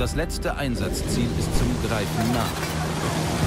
Das letzte Einsatzziel ist zum Greifen nah.